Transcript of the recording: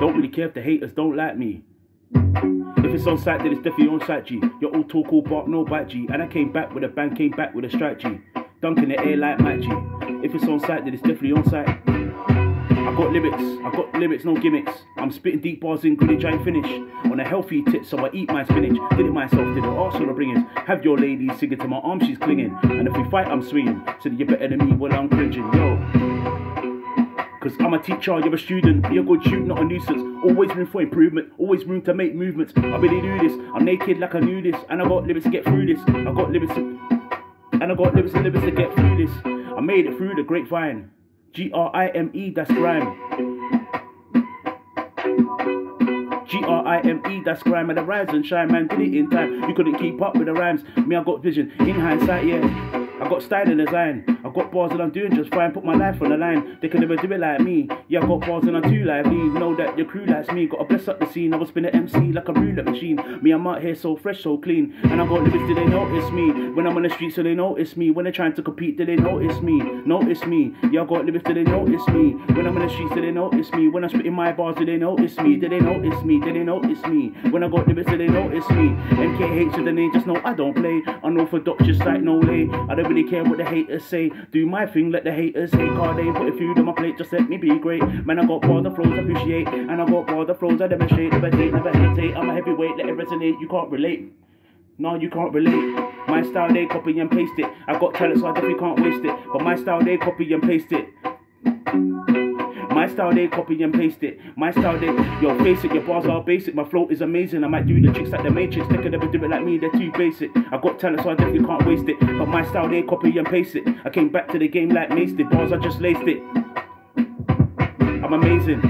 Don't really care if the haters don't like me. If it's on site, then it's definitely on site G. You're all talk, all bark, no bite G. And I came back with a bang, came back with a strike G. Dunking the air like Matt G. If it's on site, then it's definitely on site. I got lyrics, I got lyrics, no gimmicks. I'm spitting deep bars in Greenwich, I finish. On a healthy tit, so I eat my spinach. Did it myself, did it ask for the bringers. Have your lady singing to my arm, she's clinging. And if we fight, I'm swinging. So that you're better than me I'm cringing, yo. Cause I'm a teacher, you're a student. Be a good shoot, not a nuisance. Always room for improvement, always room to make movements. I really do this. I'm naked like I knew this. And I got lyrics to get through this. I got lyrics to, and I got lyrics and lyrics to get through this. I made it through the grapevine. G R I M E, that's grime. G R I M E, that's grime. And the rise and shine, man, did it in time. You couldn't keep up with the rhymes. Me, I got vision. In hindsight, yeah. I got style and design. I got bars and I'm doing just fine. Put my life on the line. They can never do it like me. Yeah, I got bars and I'm too lively. Know that your crew likes me. Gotta bless up the scene. I was spin an MC like a roulette machine. Me, I'm out here so fresh, so clean. And I got lyrics, do they notice me? When I'm on the street, so they notice me. When they're trying to compete, do they notice me? Notice me. Yeah, I got lyrics, do they notice me? When I'm on the streets, do they notice me? When I'm spitting my bars, do they notice me? Do they notice me? Do they notice me? When I got lyrics, do they notice me? MKH with the name, just know I don't play. Unorthodox, just like Nolay. I don't really care what the haters say. Do my thing, let the haters hate. Car they put a food on my plate, just let me be great. Man, I got the flows, appreciate. And I got the flows, I demonstrate. Never hate, never hesitate. I'm a heavyweight, let it resonate. You can't relate. No, you can't relate. My style, they copy and paste it. I got talent, so I definitely can't waste it. But my style, they copy and paste it. My style, they copy and paste it. My style, they, yo, face it, your bars are basic. My flow is amazing. I might do the tricks like the Matrix. They can never do it like me, they're too basic. I got talent, so I definitely can't waste it. But my style, they copy and paste it. I came back to the game like Mase did. Bars, I just laced it. I'm amazing.